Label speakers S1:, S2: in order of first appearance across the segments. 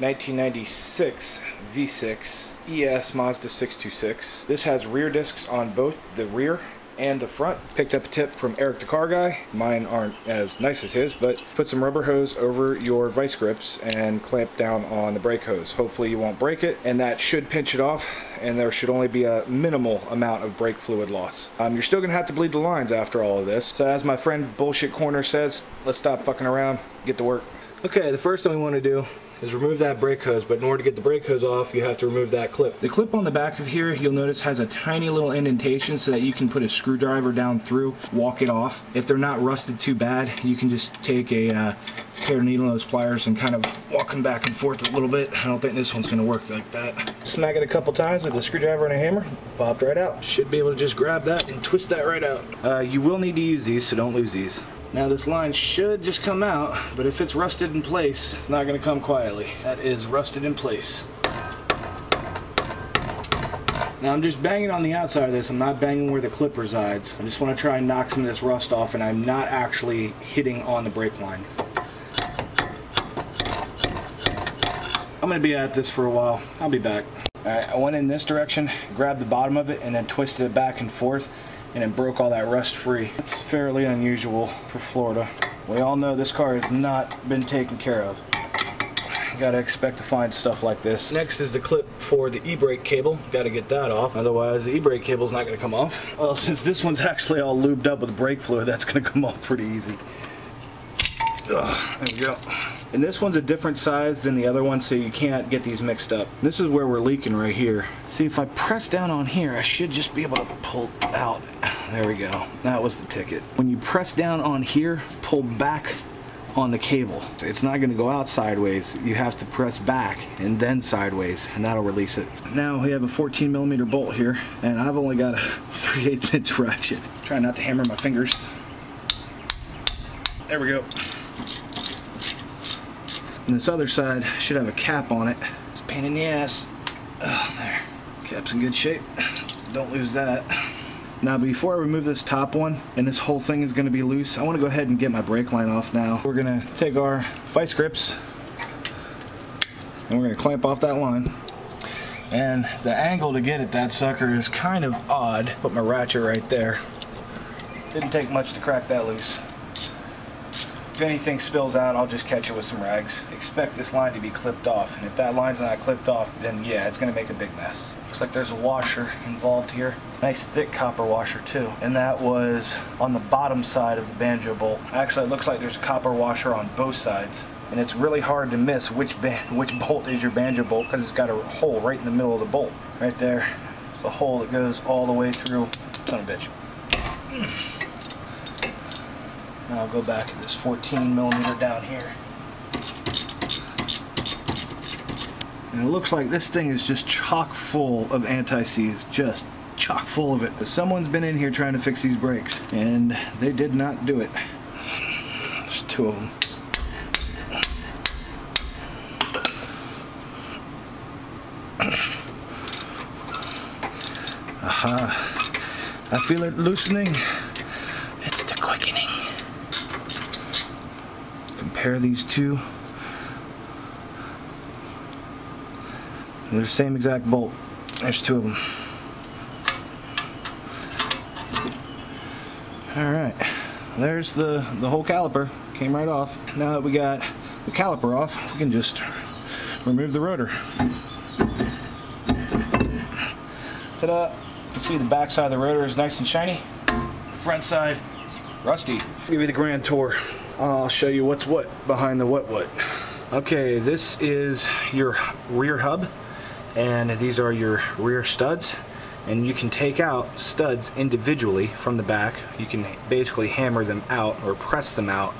S1: 1996 V6 ES Mazda 626. This has rear discs on both the rear and the front. Picked up a tip from Eric the car guy. Mine aren't as nice as his, but put some rubber hose over your vice grips and clamp down on the brake hose. Hopefully you won't break it, and that should pinch it off, and there should only be a minimal amount of brake fluid loss. Um, you're still gonna have to bleed the lines after all of this. So as my friend Bullshit Corner says, let's stop fucking around, get to work. Okay, the first thing we want to do is remove that brake hose, but in order to get the brake hose off, you have to remove that clip. The clip on the back of here, you'll notice has a tiny little indentation so that you can put a screwdriver down through, walk it off. If they're not rusted too bad, you can just take a uh, pair of needle nose pliers and kind of walking back and forth a little bit. I don't think this one's gonna work like that. Smack it a couple times with a screwdriver and a hammer, popped right out. Should be able to just grab that and twist that right out. Uh, you will need to use these, so don't lose these. Now this line should just come out, but if it's rusted in place, it's not gonna come quietly. That is rusted in place. Now I'm just banging on the outside of this, I'm not banging where the clip resides. I just wanna try and knock some of this rust off and I'm not actually hitting on the brake line. I'm gonna be at this for a while. I'll be back. Alright, I went in this direction, grabbed the bottom of it, and then twisted it back and forth and it broke all that rust free. It's fairly unusual for Florida. We all know this car has not been taken care of. You gotta expect to find stuff like this. Next is the clip for the e-brake cable. Gotta get that off, otherwise the e-brake cable's not gonna come off. Well, since this one's actually all lubed up with brake fluid, that's gonna come off pretty easy. Ugh, there we go. And this one's a different size than the other one, so you can't get these mixed up. This is where we're leaking right here. See, if I press down on here, I should just be able to pull out. There we go. That was the ticket. When you press down on here, pull back on the cable. It's not going to go out sideways. You have to press back and then sideways, and that'll release it. Now we have a 14 millimeter bolt here, and I've only got a 3 8 inch ratchet. Try not to hammer my fingers. There we go. And this other side should have a cap on it. It's a pain in the ass. Oh, there. Cap's in good shape. Don't lose that. Now before I remove this top one, and this whole thing is going to be loose, I want to go ahead and get my brake line off now. We're going to take our vice grips, and we're going to clamp off that line. And the angle to get at that sucker is kind of odd. Put my ratchet right there. Didn't take much to crack that loose. If anything spills out, I'll just catch it with some rags. Expect this line to be clipped off, and if that line's not clipped off, then yeah, it's gonna make a big mess. Looks like there's a washer involved here. Nice thick copper washer too. And that was on the bottom side of the banjo bolt. Actually, it looks like there's a copper washer on both sides. And it's really hard to miss which which bolt is your banjo bolt because it's got a hole right in the middle of the bolt. Right there. It's a hole that goes all the way through. Son of a bitch. I'll go back to this 14 millimeter down here. And it looks like this thing is just chock full of anti-seize, just chock full of it. Someone's been in here trying to fix these brakes, and they did not do it. There's two of them. Aha. I feel it loosening. It's the quickening. Compare these two. They're the same exact bolt. There's two of them. Alright, there's the, the whole caliper. Came right off. Now that we got the caliper off, we can just remove the rotor. Ta-da! See the back side of the rotor is nice and shiny. Front side, rusty. Give you the grand tour. I'll show you what's what behind the what what. Okay, this is your rear hub and these are your rear studs. And you can take out studs individually from the back. You can basically hammer them out or press them out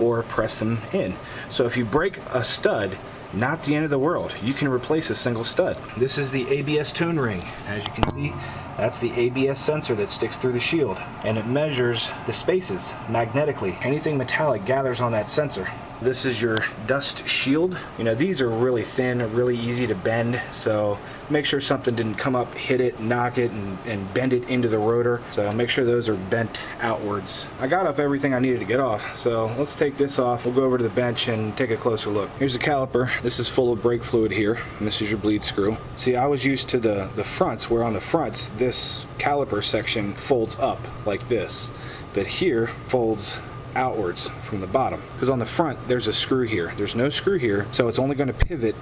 S1: or press them in. So if you break a stud not the end of the world. You can replace a single stud. This is the ABS tone ring. As you can see that's the ABS sensor that sticks through the shield and it measures the spaces magnetically. Anything metallic gathers on that sensor This is your dust shield. You know, these are really thin, really easy to bend, so make sure something didn't come up, hit it, knock it, and, and bend it into the rotor. So make sure those are bent outwards. I got off everything I needed to get off, so let's take this off. We'll go over to the bench and take a closer look. Here's the caliper. This is full of brake fluid here, this is your bleed screw. See, I was used to the, the fronts, where on the fronts, this caliper section folds up like this, but here folds outwards from the bottom. Because on the front, there's a screw here. There's no screw here, so it's only going to pivot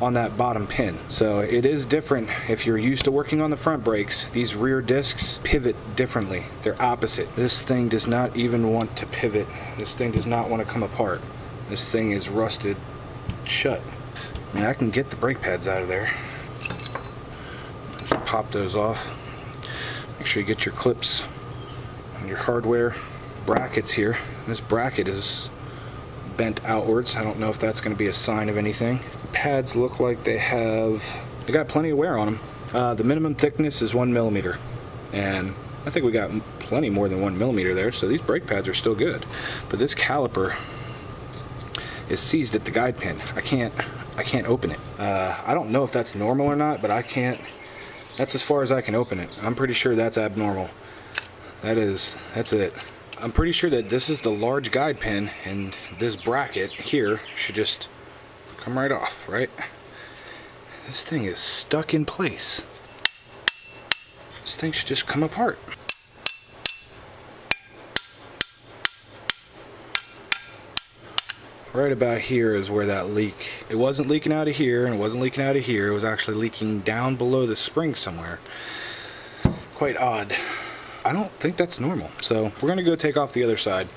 S1: on that bottom pin. So it is different if you're used to working on the front brakes. These rear discs pivot differently. They're opposite. This thing does not even want to pivot. This thing does not want to come apart. This thing is rusted shut. I mean, I can get the brake pads out of there. Just pop those off. Make sure you get your clips and your hardware brackets here. This bracket is bent outwards. I don't know if that's going to be a sign of anything. The pads look like they have, they got plenty of wear on them. Uh, the minimum thickness is one millimeter. And I think we got plenty more than one millimeter there, so these brake pads are still good. But this caliper is seized at the guide pin. I can't, I can't open it. Uh, I don't know if that's normal or not, but I can't, that's as far as I can open it. I'm pretty sure that's abnormal. That is, that's it. I'm pretty sure that this is the large guide pin and this bracket here should just come right off, right? This thing is stuck in place. This thing should just come apart. Right about here is where that leak, it wasn't leaking out of here and it wasn't leaking out of here, it was actually leaking down below the spring somewhere. Quite odd. I don't think that's normal. So we're gonna go take off the other side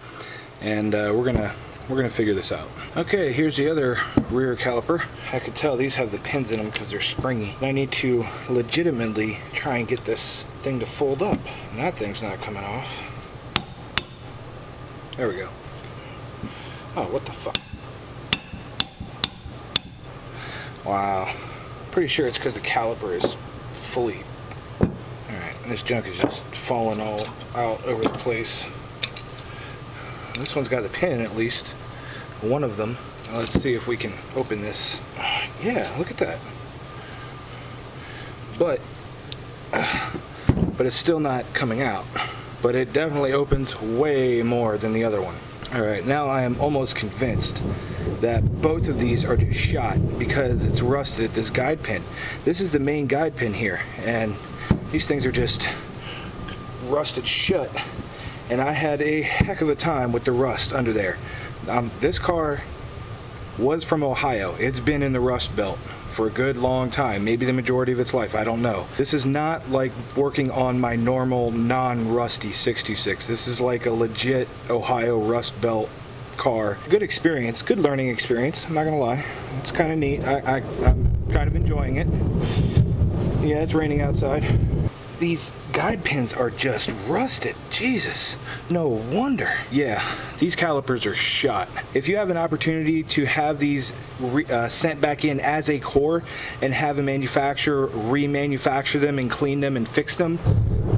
S1: and uh, we're gonna we're gonna figure this out. Okay, here's the other rear caliper. I can tell these have the pins in them because they're springy. I need to legitimately try and get this thing to fold up. And that thing's not coming off. There we go. Oh, what the fuck? Wow. Pretty sure it's because the caliper is fully and this junk is just falling all out over the place. This one's got the pin at least. One of them. Let's see if we can open this. Yeah, look at that. But, but it's still not coming out. But it definitely opens way more than the other one. Alright, now I am almost convinced that both of these are just shot because it's rusted at this guide pin. This is the main guide pin here, and these things are just rusted shut. And I had a heck of a time with the rust under there. Um, this car was from Ohio. It's been in the rust belt for a good long time, maybe the majority of its life, I don't know. This is not like working on my normal non-rusty 626. This is like a legit Ohio rust belt car. Good experience, good learning experience, I'm not gonna lie. It's kind of neat. I, I, I'm kind of enjoying it. Yeah, it's raining outside these guide pins are just rusted. Jesus, no wonder. Yeah, these calipers are shot. If you have an opportunity to have these uh, sent back in as a core and have a manufacturer remanufacture them and clean them and fix them,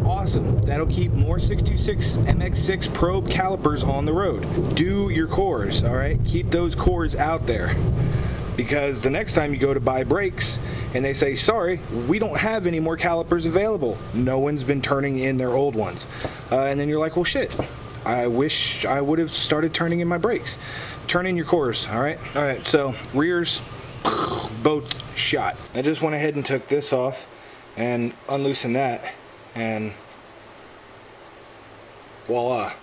S1: awesome. That'll keep more 626 MX6 probe calipers on the road. Do your cores, all right? Keep those cores out there because the next time you go to buy brakes and they say, sorry, we don't have any more calipers available. No one's been turning in their old ones. Uh, and then you're like, well, shit. I wish I would have started turning in my brakes. Turn in your cores, all right? All right, so rears, both shot. I just went ahead and took this off and unloosened that, and voila.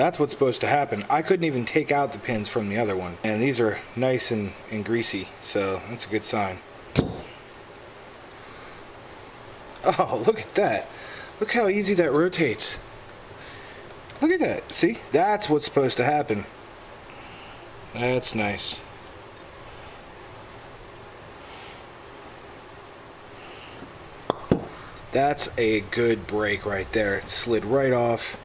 S1: That's what's supposed to happen. I couldn't even take out the pins from the other one. And these are nice and, and greasy, so that's a good sign. Oh, look at that. Look how easy that rotates. Look at that. See? That's what's supposed to happen. That's nice. That's a good brake right there. It slid right off.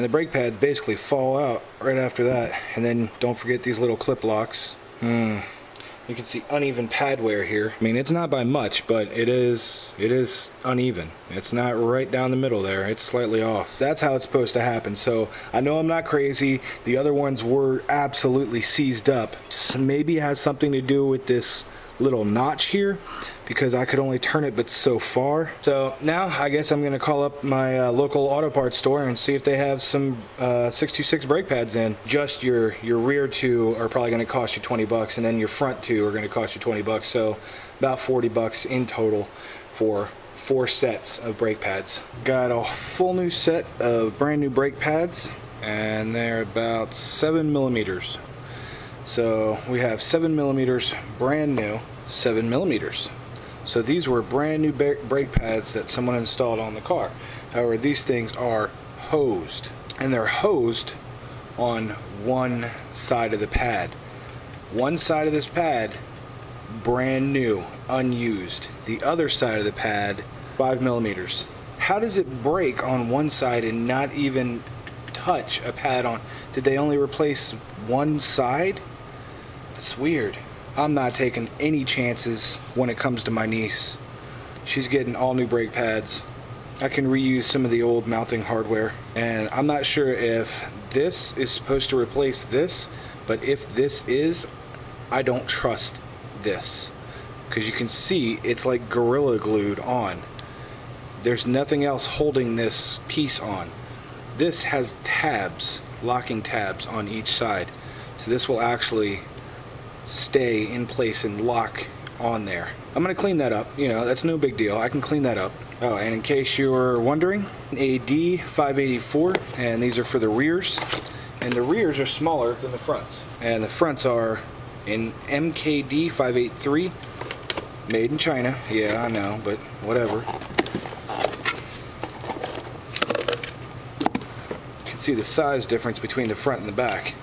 S1: And the brake pads basically fall out right after that. And then don't forget these little clip locks. Hmm. You can see uneven pad wear here. I mean, it's not by much, but it is it is uneven. It's not right down the middle there. It's slightly off. That's how it's supposed to happen. So I know I'm not crazy. The other ones were absolutely seized up. Maybe it has something to do with this little notch here because I could only turn it but so far. So now I guess I'm going to call up my uh, local auto parts store and see if they have some uh, 626 brake pads in. Just your your rear two are probably going to cost you 20 bucks and then your front two are going to cost you 20 bucks. So about 40 bucks in total for four sets of brake pads. Got a full new set of brand new brake pads and they're about seven millimeters so we have 7 millimeters brand new 7 millimeters. So these were brand new brake pads that someone installed on the car. However, these things are hosed and they're hosed on one side of the pad. One side of this pad brand new, unused. The other side of the pad 5 millimeters. How does it break on one side and not even touch a pad on? Did they only replace one side? It's weird. I'm not taking any chances when it comes to my niece. She's getting all new brake pads. I can reuse some of the old mounting hardware. And I'm not sure if this is supposed to replace this, but if this is, I don't trust this. Because you can see it's like Gorilla Glued on. There's nothing else holding this piece on. This has tabs, locking tabs on each side. So this will actually stay in place and lock on there. I'm going to clean that up. You know, that's no big deal. I can clean that up. Oh, and in case you were wondering, a D584, and these are for the rears. And the rears are smaller than the fronts. And the fronts are in MKD 583, made in China. Yeah, I know, but whatever. You can see the size difference between the front and the back.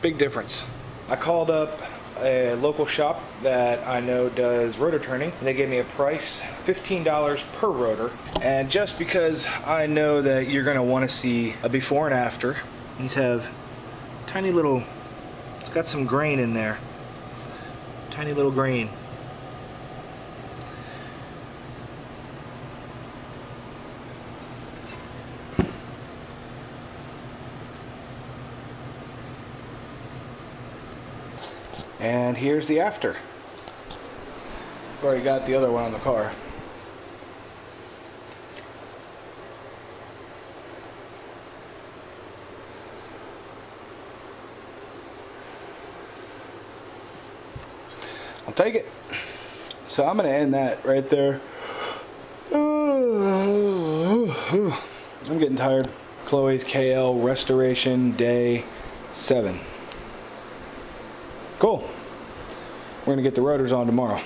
S1: Big difference. I called up a local shop that I know does rotor turning. And they gave me a price, $15 per rotor. And just because I know that you're going to want to see a before and after, these have tiny little, it's got some grain in there. Tiny little grain. And here's the after. I've already got the other one on the car. I'll take it. So I'm going to end that right there. I'm getting tired. Chloe's KL Restoration Day 7. Cool. We're going to get the rotors on tomorrow.